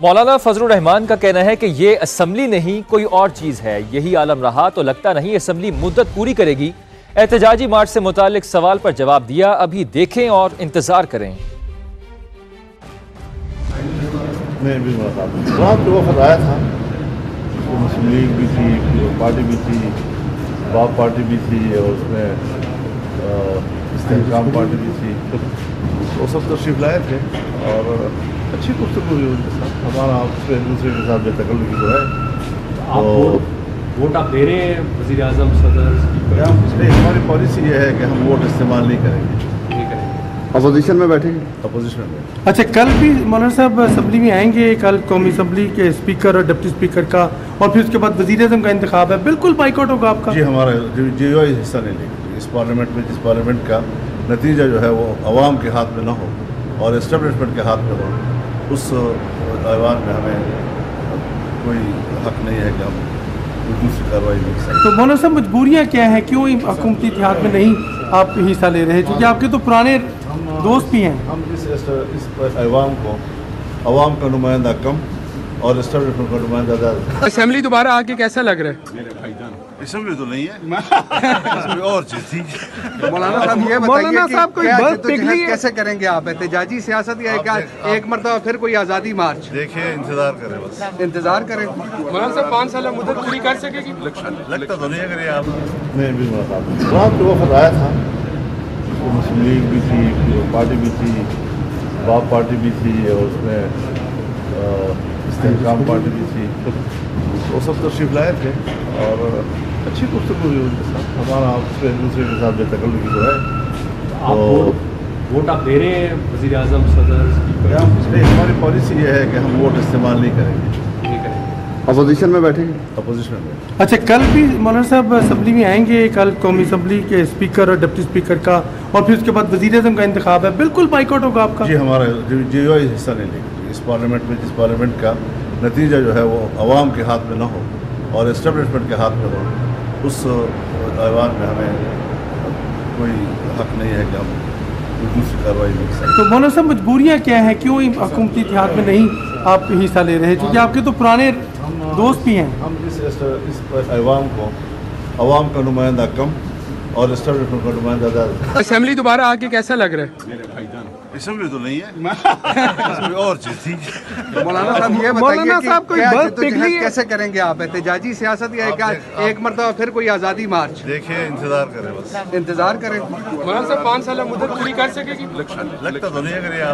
मौलाना फजल रहमान का कहना है कि ये असम्बली नहीं, कोई और चीज़ है। यही आलम रहा तो लगता नहीं असम्बली मुद्दत पूरी करेगी। एहतजाजी मार्च से मुतालिक सवाल पर जवाब दिया, अभी देखें और इंतज़ार करें। मैं भी मुलाकात पे वफद आया था तो मुस्लिम लीग भी थी पार्टी भी थी, बाप पार्टी भी थी, और उसमें इस्तेकाम पार्टी भी थी। तो वो सब तशरीफ़ लाए थे और अच्छी गुफ्तु हुई उनके साथ हमारा आपसे एक दूसरे के साथ बेतकल की जो है आप वोट वोट आप दे रहे हैं वज़ीर आज़म सदर हमारी पॉलिसी ये है कि हम वोट इस्तेमाल नहीं करेंगे अपोजिशन में बैठेंगे अपोजिशन में अच्छा कल भी मौलाना साहब असम्बली में आएँगे कल कौमी असम्बली के स्पीकर और डिप्टी स्पीकर का और फिर उसके बाद वज़ीर अजम का इंतखाब है बिल्कुल बाइकआउट होगा आपका जी हमारा जी ओ हिस्सा नहीं लेंगे। इस पार्लियामेंट में जिस पार्लियामेंट का नतीजा जो है वो आवाम के हाथ में ना हो और इस्टबलिशमेंट के हाथ में हो। उस ऐवान में हमें कोई हक नहीं है कि हम दूसरी कार्रवाई नहीं सकते तो मौलाना साहब मजबूरियाँ क्या हैं? क्यों इन हुकूमती इतिहाद में नहीं आप हिस्सा ले रहे हैं? क्योंकि आपके तो पुराने दोस्त भी हैं। हम इस इस ऐवान को आवाम का नुमाइंदा कम और इस्टबलिशमेंट का नुमाइंदा ज़्यादा असेंबली दोबारा आके कैसा लग रहा है? इसमें तो नहीं है। और चीज़ थी। मौलाना साहब ये मौलाना साहब, कोई क्या पिघली कैसे करेंगे आप? एहतजाजी सियासत या एक, एक मरतबा फिर कोई आज़ादी मार्च। देखिए इंतज़ार करें बस। इंतज़ार करें। मौलाना साहब पाँच साल मुद्दत पूरी कर सकेगी? लगता तो नहीं है अगर आप। भी वहाँ पे वफद आया था। तो मुस्लिम लीग भी थी पार्टी भी थी बाप पार्टी भी थी और उसमें इस्तेकाम पार्टी भी थी। तो वो सब तशरीफ़ लाए थे और अच्छी गुफ्तु हुई उनके साथ हमारा आपसे एक दूसरे के साथ बेतकल की जो है आप तो वोट वोट आप दे रहे हैं वज़ीर आज़म सदर हमारी पॉलिसी ये है कि हम वोट इस्तेमाल नहीं करेंगे नहीं करेंगे अपोजिशन में बैठेंगे अपोजिशन में अच्छा कल भी मौलाना साहब असम्बली में आएँगे कल कौमी असम्बली के स्पीकर और डिप्टी स्पीकर का और फिर उसके बाद वज़ीर अजम का इंतखाब है बिल्कुल बाइकआउट होगा आपका जी हमारा जी ओ हिस्सा नहीं लेगी इस पार्लियामेंट में जिस पार्लियामेंट का नतीजा जो है वो आवाम के हाथ में ना हो और इस्टबलिशमेंट के हाथ में हो उस ऐवान में हमें कोई हक नहीं है कि हम दूसरी कार्रवाई नहीं कर सकते तो मौलाना साहब मजबूरियाँ क्या हैं? क्यों हकूमती इतिहाद में नहीं आप हिस्सा ले रहे? हैं क्योंकि आपके तो पुराने दोस्त भी हैं। हम इस इस इस ऐवान को आवाम का नुमाइंदा कम और का नुमाइंदा ज़्यादा असेंबली दोबारा आके कैसा लग रहा है? इसमें तो नहीं है। और चीज़ थी मौलाना साहब ये मौलाना साहब, कोई क्या पिघली कैसे करेंगे आप? एहतजाजी सियासत या एक, एक मरतबा फिर कोई आज़ादी मार्च? देखिए इंतज़ार करें बस। इंतज़ार करें। मौलाना साहब पाँच साल मुद्दत पूरी कर सकेगी लगता तो नहीं है अगर